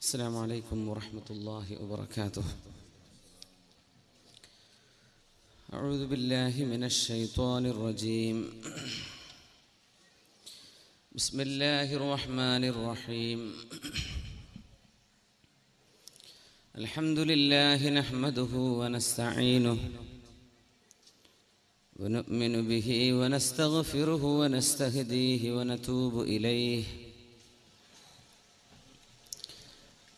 السلام عليكم ورحمة الله وبركاته. أعوذ بالله من الشيطان الرجيم. بسم الله الرحمن الرحيم. الحمد لله نحمده ونستعينه ونؤمن به ونستغفره ونستهديه ونتوب إليه.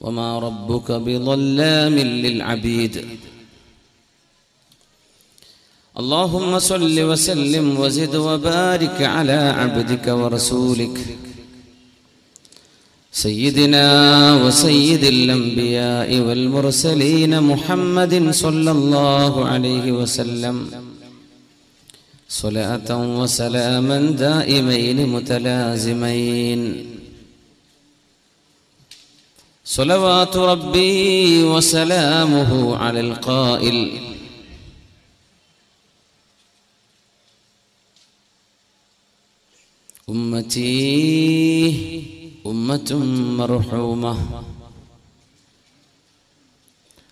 وما ربك بظلام للعبيد. اللهم صل وسلم وزد وبارك على عبدك ورسولك. سيدنا وسيد الأنبياء والمرسلين محمد صلى الله عليه وسلم. صلاة وسلاما دائمين متلازمين. صلوات ربي وسلامه على القائل. أمتي أمة مرحومة.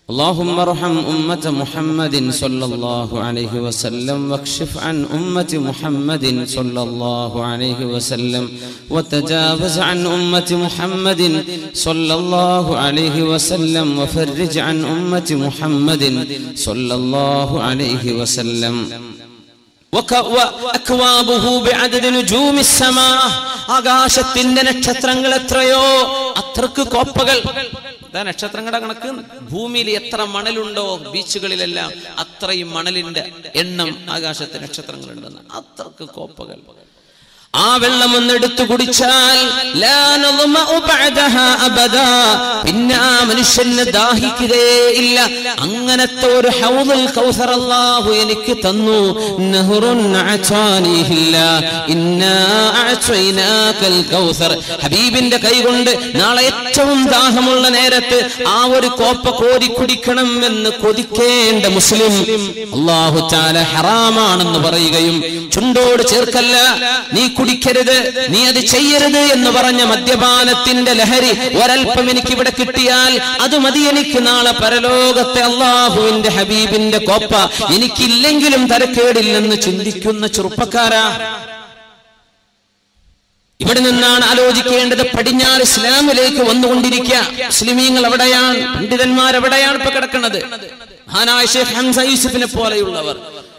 اللهم ارحم أمة محمد صلى الله عليه وسلم واكشف عن أمة محمد صلى الله عليه وسلم وتجاوز عن أمة محمد صلى الله عليه وسلم وفرج عن أمة محمد صلى الله عليه وسلم വഅക്വാബുഹു ബിഅദദി നുജൂമിസ് സമാ ആകാശത്തിന്റെ നക്ഷത്രങ്ങൾ എത്രയോ അത്രക്ക് കോപ്പകൾ ഇതാ നക്ഷത്രങ്ങളുടെ കണക്ക് ഭൂമിയിൽ എത്ര മണലുണ്ടോ ബീച്ചുകളിലെല്ലാം അത്രയും മണലിന്റെ എണ്ണം ആകാശത്തെ നക്ഷത്രങ്ങളുണ്ടെന്ന്. അത്രയ്ക്ക് കോപ്പകൾ. ആ വെള്ളം ഒന്ന് എടുത്തു കുടിച്ചാൽ. പിന്നെ ആ മനുഷ്യന് ദാഹിക്കുകയില്ല അങ്ങനത്തെ ഒരു ഹൗദുൽ കൗസർ അല്ലാഹു എനിക്ക് തന്നു. ഹബീബിന്റെ കൈകൊണ്ട് നാളെ ഏറ്റവും ദാഹമുള്ള നേരത്ത് ആ ഒരു കോപ്പ കോരി കുടിക്കണം എന്ന് കൊതിക്കേണ്ട മുസ്ലിം അള്ളാഹു തആല ഹറാമാണെന്ന് പറയുകയും ചുണ്ടോട് ചേർക്കല്ല. നീ കുടിക്കരുത് നീ അത് ചെയ്യരുത് എന്ന് പറഞ്ഞ മദ്യപാനത്തിന്റെ ലഹരി ഒരൽപ്പം എനിക്ക് ഇവിടെ കിട്ടിയാൽ അത് മതി എനിക്ക് നാളെ പരലോകത്തെ അള്ളാഹുവിന്റെ ഹബീബിന്റെ കോപ്പ. എനിക്കില്ലെങ്കിലും തരക്കേടില്ലെന്ന് ചിന്തിക്കുന്ന ചെറുപ്പക്കാരാ. ഇവിടെ നിന്നാണ് ആലോചിക്കേണ്ടത് പടിഞ്ഞാറ് ഇസ്ലാമിലേക്ക് വന്നുകൊണ്ടിരിക്കുക. മുസ്ലിമീങ്ങൾ എവിടെയാണ്? പണ്ഡിതന്മാർ എവിടെയാണ് ഇപ്പൊ കിടക്കുന്നത്? മഹാനായ ഷേഖ് ഹംസ യൂസുഫിനെ പോലെയുള്ളവർ.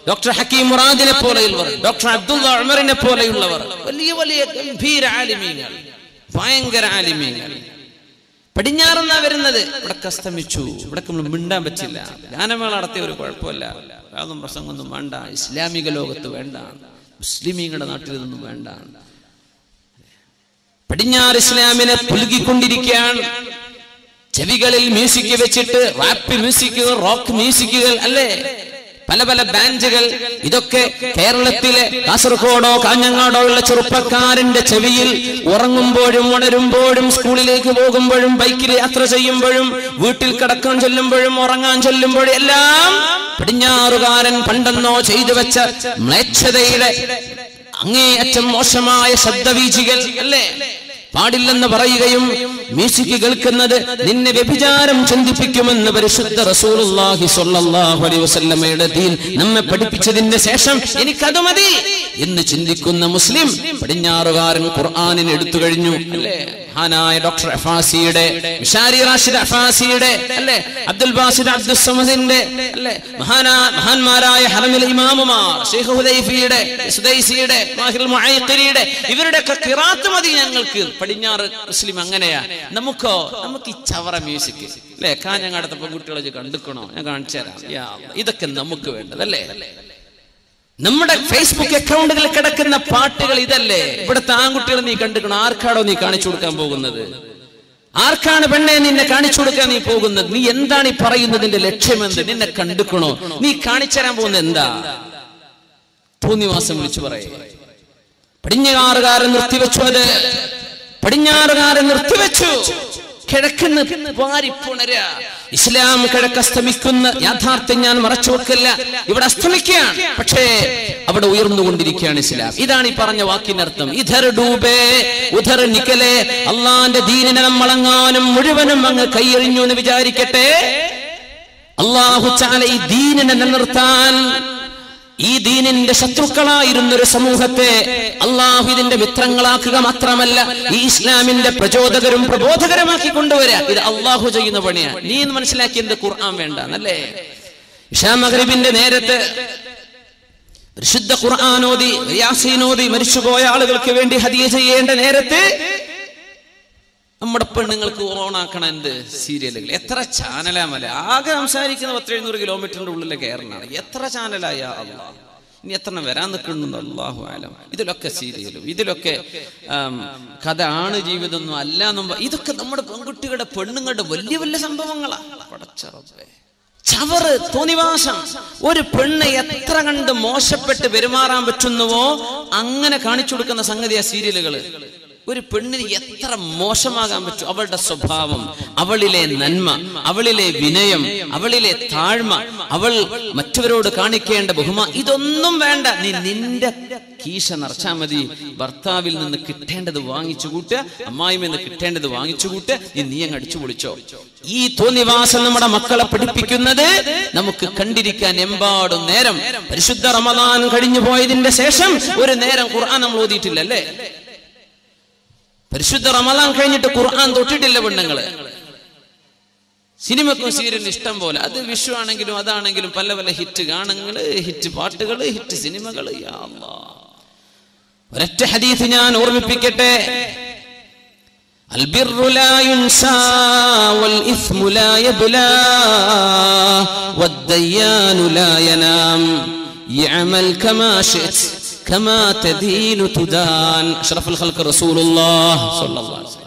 ഡോക്ടർ ഹക്കീം മുറാദിനെ പോലെയുള്ളവർ ഡോക്ടർ അബ്ദുള്ള ഉമറിനെ പോലെയുള്ളവർ വലിയ വലിയ ഗംഭീര ആലിമീങ്ങൾ ഭയങ്കര ആലിമീങ്ങൾ. പടിഞ്ഞാറെന്നാ വരുന്നത്? ഇവിടെ കസ്തമിച്ചു. ഇവിടെ നമ്മൾ മിണ്ടാൻ പറ്റില്ല. ഗാനമേള നടത്തിയ ഒരു കുഴപ്പമില്ല. യാതൊന്നും പ്രസംഗമൊന്നും വേണ്ട. ഇസ്ലാമിക ലോകത്ത് വേണ്ട. മുസ്ലിമീങ്ങളുടെ നാട്ടിൽ നിന്നും വേണ്ട. പടിഞ്ഞാറ് ഇസ്ലാമിനെ പുലുകിക്കൊണ്ടിരിക്കുകയാണ്. ചെവികളിൽ മ്യൂസിക് വെച്ചിട്ട് റാപ്പ് മ്യൂസിക്കുകൾ റോക്ക് മ്യൂസിക്കുകൾ അല്ലേ? പല പല ബാൻഡുകൾ. ഇതൊക്കെ കേരളത്തിലെ കാസർഗോഡോ കാഞ്ഞങ്ങാടോ ഉള്ള ചെറുപ്പക്കാരന്റെ ചെവിയിൽ ഉറങ്ങുമ്പോഴും ഉണരുമ്പോഴും സ്കൂളിലേക്ക് പോകുമ്പോഴും ബൈക്കിൽ യാത്ര ചെയ്യുമ്പോഴും വീട്ടിൽ കിടക്കാൻ ചെല്ലുമ്പോഴും ഉറങ്ങാൻ ചെല്ലുമ്പോഴും എല്ലാം പടിഞ്ഞാറുകാരൻ പണ്ടെന്നോ ചെയ്തു വെച്ച മ്ലേച്ഛതയുടെ അങ്ങേയറ്റം മോശമായ ശബ്ദവീചികൾ അല്ലേ? പാടില്ലെന്ന് പറയുകയും മ്യൂസിക് കേൾക്കുന്നത് നിന്നെ വ്യഭിചാരം ചിന്തിപ്പിക്കുമെന്ന് പരിശുദ്ധ റസൂലുള്ളാഹി സ്വല്ലല്ലാഹു അലൈഹി വസല്ലമയുടെ ദീൻ നമ്മെ പഠിപ്പിച്ചതിന്റെ ശേഷം എനിക്കത് മതി എന്ന് ചിന്തിക്കുന്ന മുസ്ലിം പടിഞ്ഞാറുകാരൻ ഖുർആനിനെ എടുത്തു കഴിഞ്ഞു അല്ലേ? മഹാനായ ഡോക്ടർ അഫാസിയുടെ മിഷാരി റാഷിദ് അഫാസിയുടെ അല്ലേ? അബ്ദുൽ ബാസിദ് അബ്ദുൽ സമദിന്റെ അല്ലേ? മഹാനാ മഹാന്മാരായ ഹറമിലെ ഇമാമുമാർ ഷെയ്ഖ് ഹുദൈഫിയുടെ സുദൈസിയുടെ മാഹിൽ മുഅയ്ഖിരിയുടെ ഇവരുടെയൊക്കെ ഖിറാത്ത് മതി ഞങ്ങൾക്ക് പടിഞ്ഞാറ് മുസ്ലിം അങ്ങനെയാ. നമുക്കോ? നമുക്ക്? ഈ ചവറ മ്യൂസിക് അല്ലേ കാഞ്ഞങ്ങാടത്തെ പെൺകുട്ടികളെ കണ്ടുക്കണോ? ഞാൻ കാണിച്ചു തരാം. ഇതൊക്കെ നമുക്ക് വേണ്ടത് അല്ലേ? നമ്മുടെ ഫേസ്ബുക്ക് അക്കൗണ്ടുകളിൽ കിടക്കുന്ന പാട്ടുകൾ ഇതല്ലേ? ഇവിടുത്തെ ആൺകുട്ടികൾ നീ കണ്ടുക്കണം? ആർക്കാണോ നീ കാണിച്ചു കൊടുക്കാൻ പോകുന്നത്? ആർക്കാണ് പെണ്ണെ നിന്നെ കാണിച്ചു കൊടുക്കാൻ നീ പോകുന്നത്? നീ എന്താണ് ഈ പറയുന്നതിന്റെ ലക്ഷ്യമെന്ത് നിന്നെ കണ്ടുക്കണോ? നീ കാണിച്ചു തരാൻ പോകുന്നത് എന്താ? തോന്നിവാസം വിളിച്ചു പറയേ. പടിഞ്ഞാറുകാരൻ നിർത്തിവെച്ചു അത് പടിഞ്ഞാറുകാരൻ നിർത്തിവെച്ചു. കിഴക്കുന്ന് വാരിപ്പുണര ഇസ്ലാം കിഴക്ക് അസ്തമിക്കുന്ന യാഥാർത്ഥ്യം ഞാൻ മറച്ചു വെക്കില്ല. ഇവിടെ അസ്തമിക്കുകയാണ്. പക്ഷേ അവിടെ ഉയർന്നുകൊണ്ടിരിക്കുകയാണ് ഇസ്ലാം. ഇതാണ് ഈ പറഞ്ഞ വാക്കിനർത്ഥം ഇധർ ഡൂബേ ഉധർ നിക്കലേ അള്ളാന്റെ ദീനിനെ നമ്മളങ്ങാനും മുഴുവനും അങ്ങ് കൈയെറിഞ്ഞു എന്ന് വിചാരിക്കട്ടെ. അള്ളാഹു ചാല ഈ ദീനിനെ നിലനിർത്താൻ ഈ ദീനിന്റെ ശത്രുക്കളായിരുന്ന ഒരു സമൂഹത്തെ അള്ളാഹു ഇതിന്റെ മിത്രങ്ങളാക്കുക മാത്രമല്ല ഈ ഇസ്ലാമിന്റെ പ്രചോദകരും പ്രബോധകരമാക്കി കൊണ്ടുവരാ. ഇത് അള്ളാഹു ചെയ്യുന്ന പണിയാണ് നീ എന്ന് മനസ്സിലാക്കി എന്ത് ഖുർആൻ വേണ്ട അല്ലേ ഇഷാ മഗ്രിബിന്റെ നേരത്തെ പരിശുദ്ധ ഖുർആാനോദി യാസീനോദി മരിച്ചുപോയ ആളുകൾക്ക് വേണ്ടി ഹദിയ ചെയ്യേണ്ട നേരത്ത് നമ്മുടെ പെണ്ണുങ്ങൾക്ക് ഓണാക്കണ എന്ത്? സീരിയലുകൾ എത്ര ചാനലാ മല? ആകെ സംസാരിക്കുന്ന പത്ത് എഴുന്നൂറ് കിലോമീറ്ററിന്റെ ഉള്ളിലെ കേരളമാണ് എത്ര ചാനലായ അള്ളാഹ് ഇനി എത്ര വരാൻ നിൽക്കുന്നു അള്ളാഹു ആലം. ഇതിലൊക്കെ സീരിയലും ഇതിലൊക്കെ കഥ ആണ് ജീവിതം ഒന്നും അല്ല ഇതൊക്കെ നമ്മുടെ പെൺകുട്ടികളുടെ പെണ്ണുങ്ങളുടെ വലിയ വലിയ സംഭവങ്ങളാ. ചവറ് തോന്നിവാസം. ഒരു പെണ്ണ് എത്ര കണ്ട് മോശപ്പെട്ട് പെരുമാറാൻ പറ്റുന്നുവോ? അങ്ങനെ കാണിച്ചു കൊടുക്കുന്ന സംഗതിയാ സീരിയലുകൾ ഒരു പെണ്ണിന് എത്ര മോശമാകാൻ പറ്റും? അവളുടെ സ്വഭാവം അവളിലെ നന്മ അവളിലെ വിനയം അവളിലെ താഴ്മ അവൾ മറ്റവരോട് കാണിക്കേണ്ട ബഹുമാ ഇതൊന്നും വേണ്ട. നീ നിന്റെ കീശ നിറച്ചാ മതി. ഭർത്താവിൽ നിന്ന് കിട്ടേണ്ടത് വാങ്ങിച്ചു കൂട്ട് അമ്മായി നിന്ന് കിട്ടേണ്ടത് വാങ്ങിച്ചു കൂട്ട്. നീ നീ അങ്ങ് അടിച്ചു പൊളിച്ചോ. ഈ തോന്നിവാസം നമ്മുടെ മക്കളെ പഠിപ്പിക്കുന്നത് നമുക്ക് കണ്ടിരിക്കാൻ എമ്പാടും നേരം. പരിശുദ്ധ റമദാൻ കഴിഞ്ഞു പോയതിന്റെ ശേഷം ഒരു നേരം ഖുർആൻ നമ്മൾ ഓതിയിട്ടില്ല അല്ലേ പരിശുദ്ധ റമദാൻ കഴിഞ്ഞിട്ട് ഖുർആൻ തൊട്ടിട്ടില്ല പെണ്ണുങ്ങള് സിനിമക്കും സീരിയലിന് ഇഷ്ടം പോലെ അത് വിഷു ആണെങ്കിലും അതാണെങ്കിലും പല പല ഹിറ്റ് ഗാനങ്ങള് ഹിറ്റ് പാട്ടുകള് ഹിറ്റ് സിനിമകള് യാ അല്ലാ. ഒരൊറ്റ ഹദീസ് ഞാൻ ഓർമ്മിപ്പിക്കട്ടെ البر لا ينسى والإثم لا يبلى والديان لا ينام يعمل كما شئت كما تدين تدان أشرف الخلق رسول الله صلى الله عليه وسلم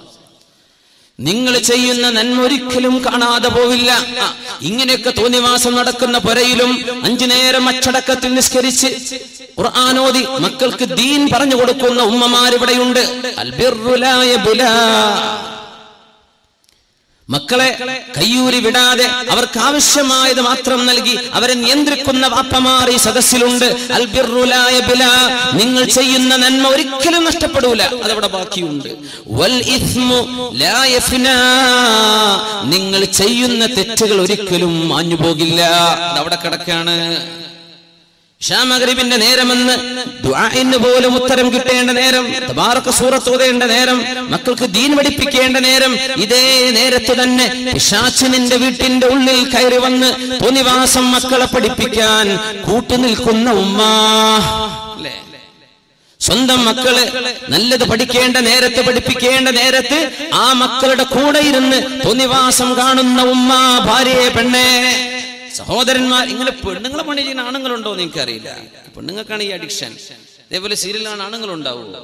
നിങ്ങൾ ചെയ്യുന്ന നന്മ ഒരിക്കലും കാണാതെ പോവില്ല ആ, ഇങ്ങനെയൊക്കെ തോന്നിവാസം നടക്കുന്ന പുരയിലും അഞ്ചു നേരം അച്ചടക്കത്തിൽ നിസ്കരിച്ച് ഖുർആാനോദി മക്കൾക്ക് ദീൻ പറഞ്ഞു കൊടുക്കുന്ന ഉമ്മമാരിവിടെയുണ്ട് അൽബിറുലായ ബുലാ മക്കളെ കയ്യൂരി വിടാതെ അവർക്ക് ആവശ്യമായത് മാത്രം നൽകി അവരെ നിയന്ത്രിക്കുന്ന വാപ്പമാർ ഈ സദസ്സിലുണ്ട് നിങ്ങൾ ചെയ്യുന്ന നന്മ ഒരിക്കലും നഷ്ടപ്പെടൂല. അതവിടെ ബാക്കിയുണ്ട്. നിങ്ങൾ ചെയ്യുന്ന തെറ്റുകൾ ഒരിക്കലും മാഞ്ഞു പോകില്ല അതവിടെ കിടക്കാണ്. ഷാമഗ്രിബിന്റെ നേരമെന്ന് ദുആഇന് പോലും ഉത്തരം കിട്ടേണ്ട നേരം തബാറക സൂറത്ത് ഓതേണ്ട നേരം മക്കൾക്ക് ദീൻ പഠിപ്പിക്കേണ്ട നേരം ഇതേ നേരത്ത് തന്നെ പിശാചിനിന്റെ വീട്ടിന്റെ ഉള്ളിൽ കയറി വന്ന് തോന്നിവാസം മക്കളെ പഠിപ്പിക്കാൻ കൂട്ടുനിൽക്കുന്ന ഉമ്മ. അല്ലേ? സ്വന്തം മക്കൾ നല്ലത് പഠിക്കേണ്ട നേരത്ത് പഠിപ്പിക്കേണ്ട നേരത്ത് ആ മക്കളുടെ കൂടെ ഇരുന്ന് തോന്നിവാസം കാണുന്ന ഉമ്മ ഭാര്യയെ പെണ്ണെ. സഹോദരന്മാർ ഇങ്ങനെ പെണ്ണുങ്ങളെ പണി ചെയ്യുന്ന ആണുങ്ങളുണ്ടോ എന്ന് എനിക്കറിയില്ല. പെണ്ണുങ്ങൾക്കാണ് ഈ അഡിക്ഷൻ അതേപോലെ സീരിയലാണ് ആണുങ്ങളുണ്ടാവുള്ളൂ.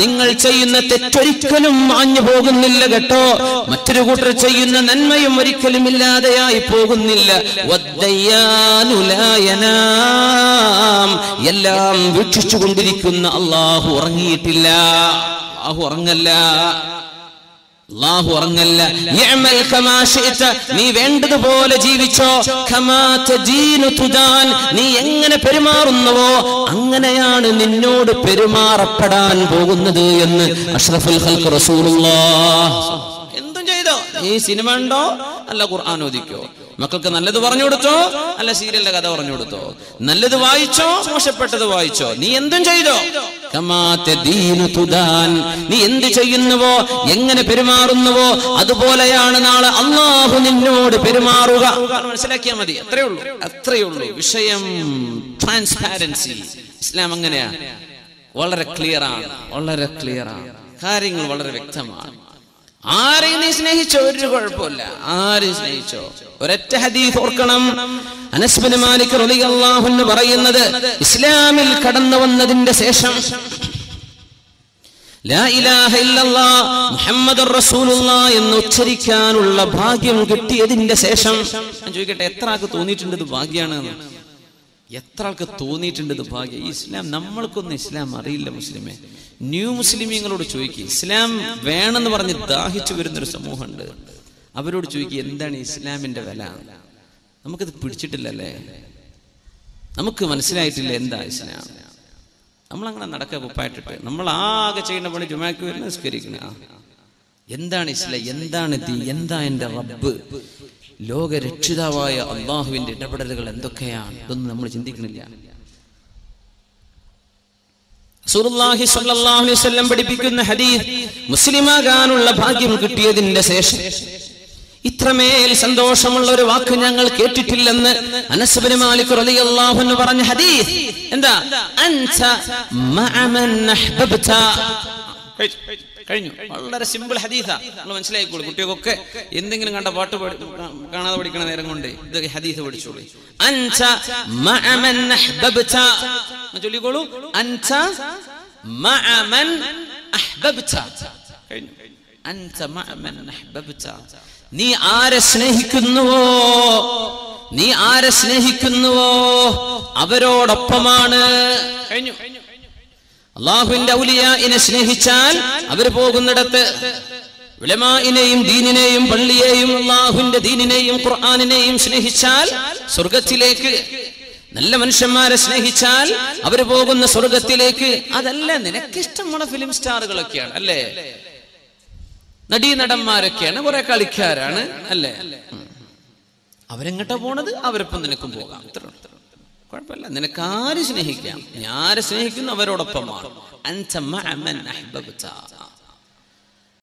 നിങ്ങൾ ചെയ്യുന്ന തെറ്റൊരിക്കലും മാഞ്ഞു പോകുന്നില്ല കേട്ടോ. മറ്റൊരു കൂട്ടർ ചെയ്യുന്ന നന്മയും ഒരിക്കലും ഇല്ലാതെയായി പോകുന്നില്ല. എല്ലാം വീക്ഷിച്ചു കൊണ്ടിരിക്കുന്ന അള്ളാഹു ഉറങ്ങിയിട്ടില്ല. അള്ളാഹു ഉറങ്ങല്ല. അള്ളാഹു ശിഅത. നീ വേണ്ടതുപോലെ ജീവിച്ചോ. നീ എങ്ങനെ പെരുമാറുന്നുവോ അങ്ങനെയാണ് നിന്നോട് പെരുമാറപ്പെടാൻ പോകുന്നത് എന്ന് അഷ്റഫുൽ ഖൽഖ് റസൂലുള്ളാ എന്തും ചെയ്തോ നീ സിനിമ ഉണ്ടോ അല്ല ഖുർആൻ ഓദിക്കോ മക്കൾക്ക് നല്ലത് പറഞ്ഞു കൊടുത്തോ അല്ല സീരിയലിന്റെ കഥ പറഞ്ഞു കൊടുത്തോ നല്ലത് വായിച്ചോ മോശപ്പെട്ടത് വായിച്ചോ നീ എന്തും ചെയ്തോ. നീ എന്ത് ചെയ്യുന്നുവോ? എങ്ങനെ പെരുമാറുന്നുവോ? അതുപോലെയാണ് നാളെ അള്ളാഹു നിന്നോട് പെരുമാറുക. മനസ്സിലാക്കിയാൽ മതി. അത്രേ ഉള്ളൂ. അത്രേ ഉള്ളൂ. വിഷയം ട്രാൻസ്പാരൻസി ഇസ്ലാം അങ്ങനെയാണ് വളരെ ക്ലിയർ ആണ്. വളരെ ക്ലിയർ ആണ്. കാര്യങ്ങൾ വളരെ വ്യക്തമാണ്. ആരെയും നീ സ്നേഹിച്ചോ? ഒരു കുഴപ്പമില്ല. ആരെയും സ്നേഹിച്ചോ? ഒരൊറ്റ ഹദീഫ് ഓർക്കണം. അനസ്ബിന് മാലിക് റളിയല്ലാഹു അൻഹു പറയുന്നത് ഇസ്ലാമിൽ കടന്നു വന്നതിന്റെ ശേഷം. ലാ ഇലാഹ ഇല്ലല്ലാ എന്ന് ഉച്ചരിക്കാനുള്ള ഭാഗ്യം കിട്ടിയതിന്റെ ശേഷം. ഞാൻ ചോദിക്കട്ടെ എത്ര ആൾക്ക് തോന്നിയിട്ടുണ്ട് ഇത് ഭാഗ്യാണ് എത്ര ആൾക്ക് തോന്നിയിട്ടുണ്ട് ഇത് ഭാഗ്യം? ഈ ഇസ്ലാം നമ്മൾക്കൊന്നും ഇസ്ലാം അറിയില്ല മുസ്ലിമെ. ന്യൂ മുസ്ലിമീങ്ങളോട് ചോദിക്കുക ഇസ്ലാം വേണമെന്ന് പറഞ്ഞ് ദാഹിച്ചു വരുന്നൊരു സമൂഹമുണ്ട്. അവരോട് ചോദിക്കുക എന്താണ് ഇസ്ലാമിന്റെ വില? നമുക്കിത് പിടിച്ചിട്ടില്ലല്ലേ? നമുക്ക് മനസ്സിലായിട്ടില്ല എന്താ ഇസ്ലാം. നമ്മളങ്ങനെ നടക്കുക കുപ്പായിട്ടിട്ട് നമ്മൾ ആകെ ചെയ്യുന്ന പണി ജുമാക്ക് വരുന്ന നിസ്കരിക്കണ. എന്താണ് ഇസ്ലാം? എന്താണ് തീ എന്താ എന്റെ റബ്ബ്? ലോക രക്ഷിതാവായ അള്ളാഹുവിന്റെ ഇടപെടലുകൾ എന്തൊക്കെയാണ്? ഇതൊന്നും നമ്മൾ ചിന്തിക്കുന്നില്ല. അലൈഹി വസല്ലം പഠിപ്പിക്കുന്ന ഹദീസ് മുസ്ലിമാകാനുള്ള ഭാഗ്യം കിട്ടിയതിന്റെ ശേഷം ഇത്രമേൽ സന്തോഷമുള്ള ഒരു വാക്ക് ഞങ്ങൾ കേട്ടിട്ടില്ലെന്ന് അനസ്ബിന് മാലിക് റളിയല്ലാഹു അൻഹു പറഞ്ഞ ഹദീസ്. എന്താ? അഹ്ബബ്ത. കഴിഞ്ഞു. വളരെ സിമ്പിൾ ഹദീസാ നമ്മൾ മനസ്സിലായിക്കോളൂ കുട്ടികൾക്കൊക്കെ എന്തെങ്കിലും കണ്ട പാട്ട് പാടി കാണാതെ പഠിക്കണ നേരം കൊണ്ട് ഇതൊക്കെ ഹദീസ് പഠിച്ചോളൂ. മഅമൻ ചൊല്ലിക്കോളൂ. മഅമൻ മഅമൻ നീ ആരെ സ്നേഹിക്കുന്നുവോ? നീ ആരെ സ്നേഹിക്കുന്നുവോ? അവരോടൊപ്പമാണ്. കഴിഞ്ഞു. അള്ളാഹുവിന്റെ ഔലിയെ സ്നേഹിച്ചാൽ അവർ പോകുന്നിടത്ത് ഉലമായിനെയും ദീനിനെയും പള്ളിയെയും അള്ളാഹുവിന്റെ ദീനിനെയും ഖുർആാനിനെയും സ്നേഹിച്ചാൽ സ്വർഗത്തിലേക്ക് നല്ല മനുഷ്യന്മാരെ സ്നേഹിച്ചാൽ അവർ പോകുന്ന സ്വർഗത്തിലേക്ക് അതല്ല നിനക്കിഷ്ടമുള്ള ഫിലിം സ്റ്റാറുകളൊക്കെയാണ് അല്ലേ? നടീനടന്മാരൊക്കെയാണ് കുറെ കളിക്കാരാണ് അല്ലേ. അവരെങ്ങോട്ടാ പോണത്? അവരൊപ്പം നിനക്കും പോകാം. ഇത്ര കുഴപ്പമില്ല. നിനക്ക് ആര് സ്നേഹിക്കാം? ഞാൻ സ്നേഹിക്കുന്നവരോടൊപ്പമാണ് സ്നേഹിക്കുന്നു? അവരോടൊപ്പമാണ്. അഹ്ബബ്.